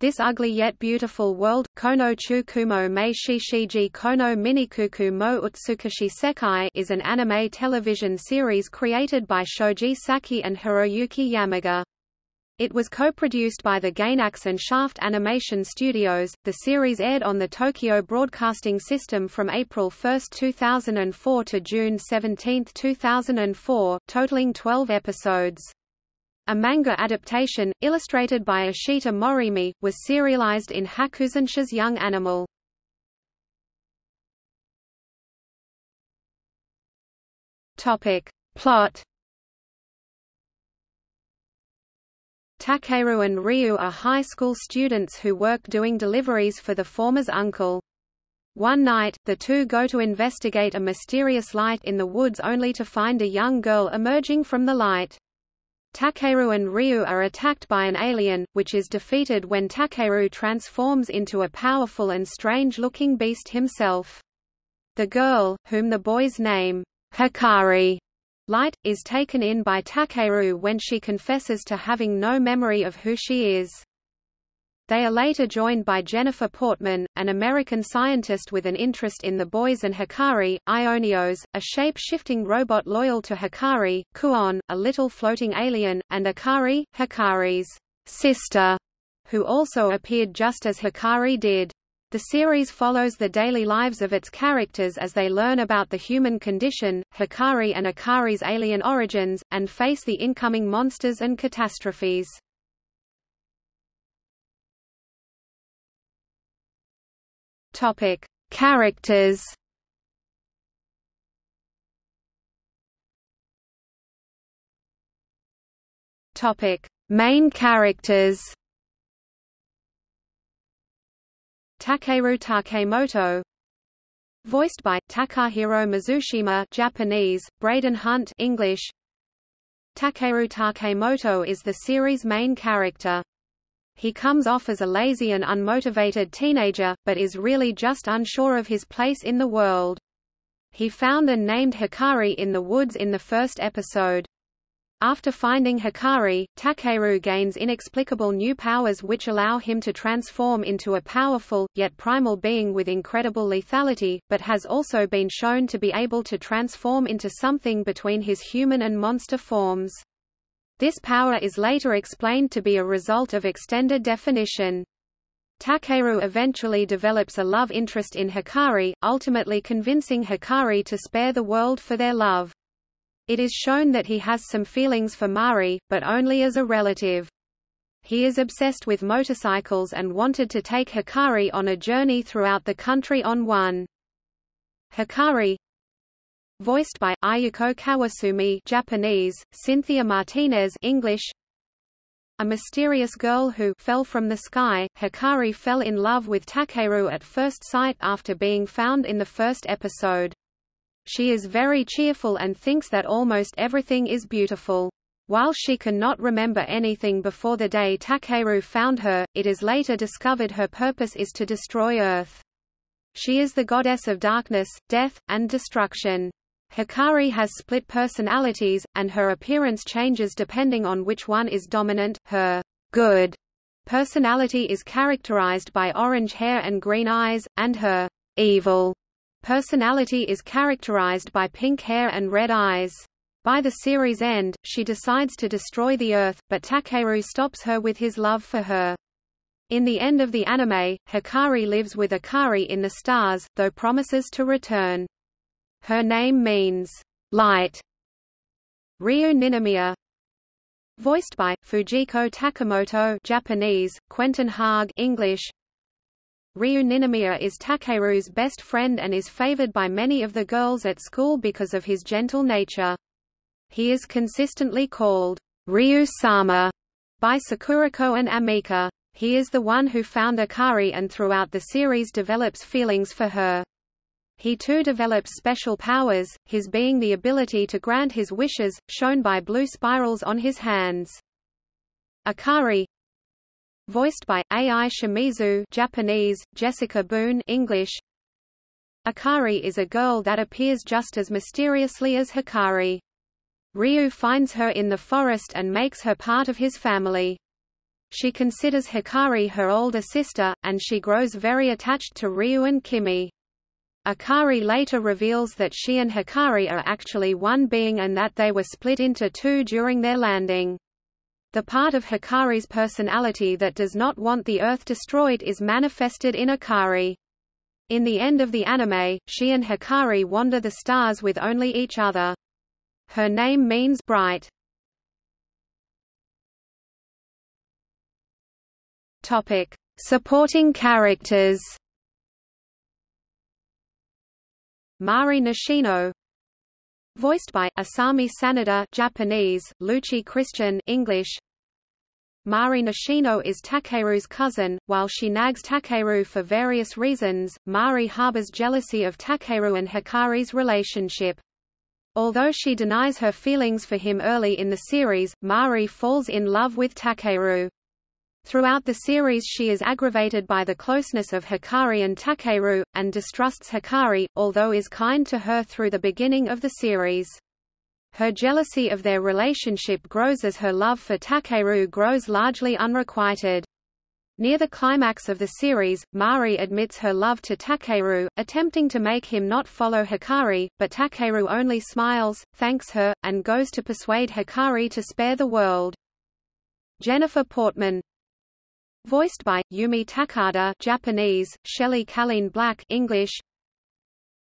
This ugly yet beautiful world, Kono Chu Kumo Mei Shishiji Kono Minikuku mo Utsukushi Sekai is an anime television series created by Shoji Saeki and Hiroyuki Yamaga. It was co-produced by the Gainax and Shaft Animation Studios. The series aired on the Tokyo Broadcasting System from April 1, 2004 to June 17, 2004, totaling 12 episodes. A manga adaptation, illustrated by Ashita Morimi, was serialized in Hakusensha's Young Animal. Plot Takeru and Ryu are high school students who work doing deliveries for the former's uncle. One night, the two go to investigate a mysterious light in the woods only to find a young girl emerging from the light. Takeru and Ryu are attacked by an alien, which is defeated when Takeru transforms into a powerful and strange-looking beast himself. The girl, whom the boys name Hikari Light, is taken in by Takeru when she confesses to having no memory of who she is. They are later joined by Jennifer Portman, an American scientist with an interest in the boys and Hikari, Aionios, a shape-shifting robot loyal to Hikari, Kuon, a little floating alien, and Akari, Hikari's sister, who also appeared just as Hikari did. The series follows the daily lives of its characters as they learn about the human condition, Hikari and Akari's alien origins, and face the incoming monsters and catastrophes. Topic: Characters. Topic: Main characters. Takeru Takemoto Voiced by Takahiro Mizushima Japanese, Braden Hunt English Takeru Takemoto is the series' main character. He comes off as a lazy and unmotivated teenager, but is really just unsure of his place in the world. He found and named Hikari in the woods in the first episode. After finding Hikari, Takeru gains inexplicable new powers which allow him to transform into a powerful, yet primal being with incredible lethality, but has also been shown to be able to transform into something between his human and monster forms. This power is later explained to be a result of extended definition. Takeru eventually develops a love interest in Hikari, ultimately convincing Hikari to spare the world for their love. It is shown that he has some feelings for Mari, but only as a relative. He is obsessed with motorcycles and wanted to take Hikari on a journey throughout the country on one. Hikari voiced by Ayako Kawasumi Japanese, Cynthia Martinez English. A mysterious girl who fell from the sky, Hikari fell in love with Takeru at first sight after being found in the first episode. She is very cheerful and thinks that almost everything is beautiful. While she cannot remember anything before the day Takeru found her, it is later discovered her purpose is to destroy Earth. She is the goddess of darkness, death, and destruction. Hikari has split personalities, and her appearance changes depending on which one is dominant. Her good personality is characterized by orange hair and green eyes, and her evil personality is characterized by pink hair and red eyes. By the series' end, she decides to destroy the Earth, but Takeru stops her with his love for her. In the end of the anime, Hikari lives with Akari in the stars, though promises to return. Her name means light. Ryu Ninomiya Voiced by Fujiko Takimoto Japanese, Quinton Haag English. Ryu Ninomiya is Takeru's best friend and is favored by many of the girls at school because of his gentle nature. He is consistently called Ryu-sama by Sakurako and Amika. He is the one who found Akari and throughout the series develops feelings for her. He too develops special powers, his being the ability to grant his wishes, shown by blue spirals on his hands. Akari Voiced by Ai Shimizu Japanese, Jessica Boone English. Akari is a girl that appears just as mysteriously as Hikari. Ryu finds her in the forest and makes her part of his family. She considers Hikari her older sister, and she grows very attached to Ryu and Kimi. Akari later reveals that she and Hikari are actually one being and that they were split into two during their landing. The part of Hikari's personality that does not want the Earth destroyed is manifested in Akari. In the end of the anime, she and Hikari wander the stars with only each other. Her name means bright. Topic: Supporting characters. Mari Nishino Voiced by Asami Sanada Japanese, Luci Christian English Mari Nishino is Takeru's cousin. While she nags Takeru for various reasons, Mari harbors jealousy of Takeru and Hikari's relationship. Although she denies her feelings for him early in the series, Mari falls in love with Takeru. Throughout the series she is aggravated by the closeness of Hikari and Takeru, and distrusts Hikari, although is kind to her through the beginning of the series. Her jealousy of their relationship grows as her love for Takeru grows largely unrequited. Near the climax of the series, Mari admits her love to Takeru, attempting to make him not follow Hikari, but Takeru only smiles, thanks her, and goes to persuade Hikari to spare the world. Jennifer Portman Voiced by, Yumi Takada Japanese, Shelley Calene Black English,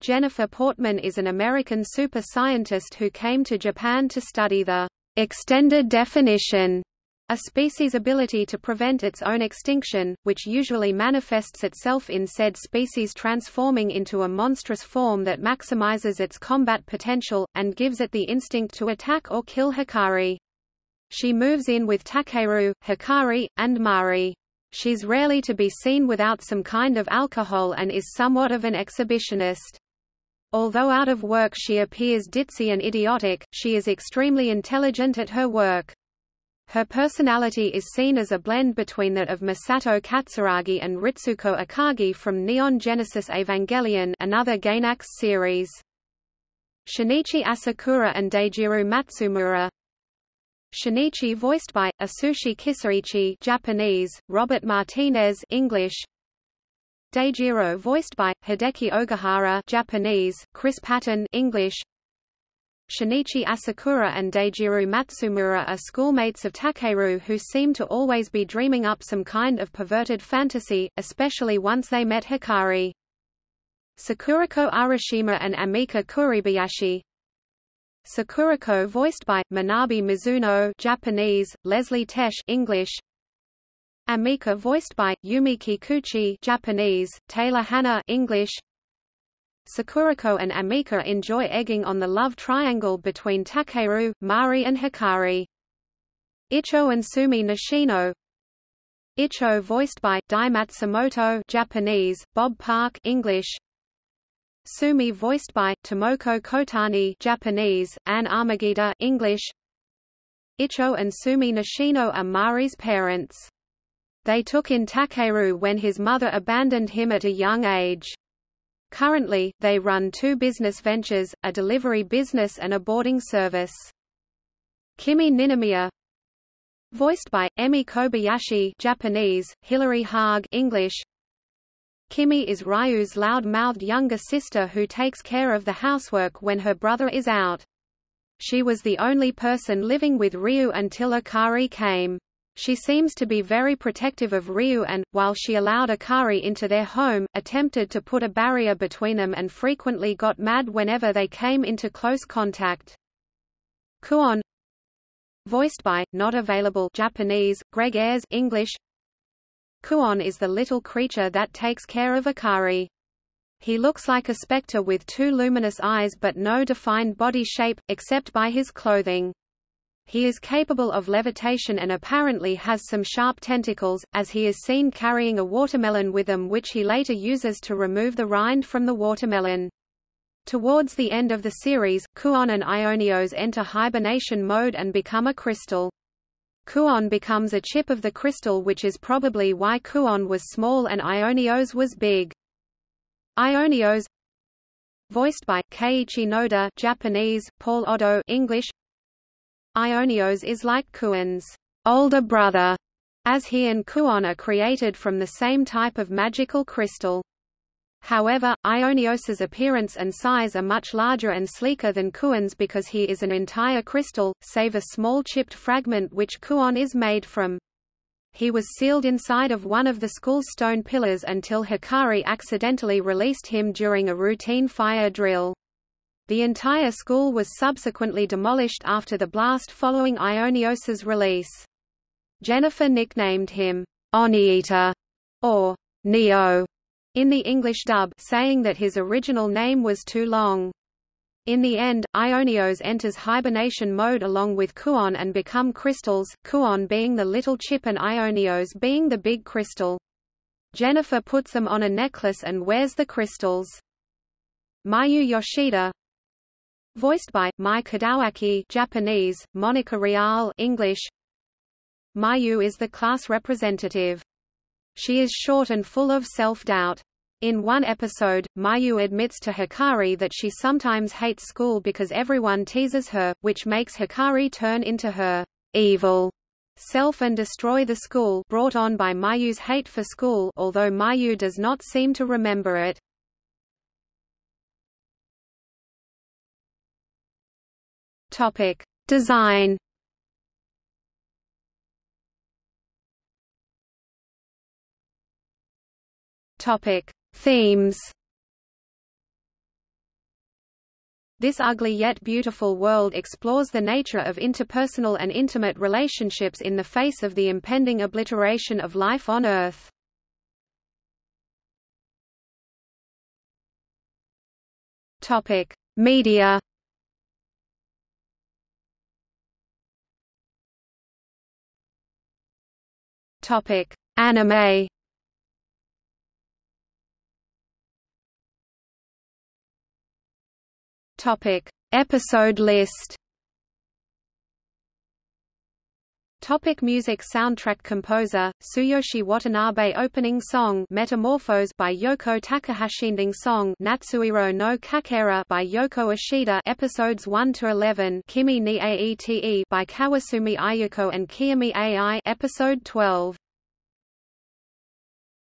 Jennifer Portman is an American super scientist who came to Japan to study the extended definition, a species' ability to prevent its own extinction, which usually manifests itself in said species transforming into a monstrous form that maximizes its combat potential, and gives it the instinct to attack or kill Hikari. She moves in with Takeru, Hikari, and Mari. She's rarely to be seen without some kind of alcohol and is somewhat of an exhibitionist. Although out of work she appears ditzy and idiotic, she is extremely intelligent at her work. Her personality is seen as a blend between that of Misato Katsuragi and Ritsuko Akagi from Neon Genesis Evangelion another Gainax series. Shinichi Asakura and Deijiru Matsumura Shinichi voiced by, Atsushi Kisaichi Japanese, Robert Martinez English, Deijiro voiced by Hideki Ogihara Japanese, Chris Patton English. Shinichi Asakura and Deijiru Matsumura are schoolmates of Takeru who seem to always be dreaming up some kind of perverted fantasy, especially once they met Hikari. Sakurako Arashima and Amika Kuribayashi Sakurako voiced by Manabe Mizuno Japanese, Leslie Tesh English, Amika voiced by Yumi Kikuchi Japanese, Taylor Hanna English. Sakurako and Amika enjoy egging on the love triangle between Takeru, Mari and Hikari. Icho and Sumi Nishino Icho voiced by Dai Matsumoto Japanese, Bob Park English. Sumi voiced by Tomoko Kotani Japanese, Ann Armagida English. Icho and Sumi Nishino are Mari's parents. They took in Takeru when his mother abandoned him at a young age. Currently, they run two business ventures, a delivery business and a boarding service. Kimi Ninomiya Voiced by, Emi Kobayashi Japanese, Hilary Haag English. Kimi is Ryu's loud-mouthed younger sister who takes care of the housework when her brother is out. She was the only person living with Ryu until Akari came. She seems to be very protective of Ryu and, while she allowed Akari into their home, attempted to put a barrier between them and frequently got mad whenever they came into close contact. Kuon Voiced by, not available Japanese, Greg Ayres English Kuon is the little creature that takes care of Akari. He looks like a specter with two luminous eyes but no defined body shape, except by his clothing. He is capable of levitation and apparently has some sharp tentacles, as he is seen carrying a watermelon with him which he later uses to remove the rind from the watermelon. Towards the end of the series, Kuon and Aionios enter hibernation mode and become a crystal. Kuon becomes a chip of the crystal which is probably why Kuon was small and Aionios was big. Aionios Voiced by Keiichi Noda Japanese, Paul Otto English Ionios is like Kuon's older brother, as he and Kuon are created from the same type of magical crystal. However, Aionios's appearance and size are much larger and sleeker than Kuon's because he is an entire crystal, save a small chipped fragment which Kuon is made from. He was sealed inside of one of the school's stone pillars until Hikari accidentally released him during a routine fire drill. The entire school was subsequently demolished after the blast following Aionios's release. Jennifer nicknamed him Onieater or Neo in the English dub saying that his original name was too long. In the end, Aionios enters hibernation mode along with Kuon and become crystals, Kuon being the little chip and Aionios being the big crystal. Jennifer puts them on a necklace and wears the crystals. Mayu Yoshida Voiced by, Mai Kadowaki Japanese, Monica Rial English Mayu is the class representative. She is short and full of self-doubt. In one episode, Mayu admits to Hikari that she sometimes hates school because everyone teases her, which makes Hikari turn into her evil self and destroy the school brought on by Mayu's hate for school although Mayu does not seem to remember it. Topic: Design Topic: Themes. This ugly yet beautiful world explores the nature of interpersonal and intimate relationships in the face of the impending obliteration of life on Earth. Topic: Media. Topic: Anime. Topic: Episode list. Topic music Soundtrack composer, Tsuyoshi Watanabe Opening song Metamorphose by Yoko Takahashi Ending song Natsuiro no Kakera by Yoko Ishida Episodes 1–11 Kimi ni Aete by Kawasumi Ayako and Kiyomi Ai Episode 12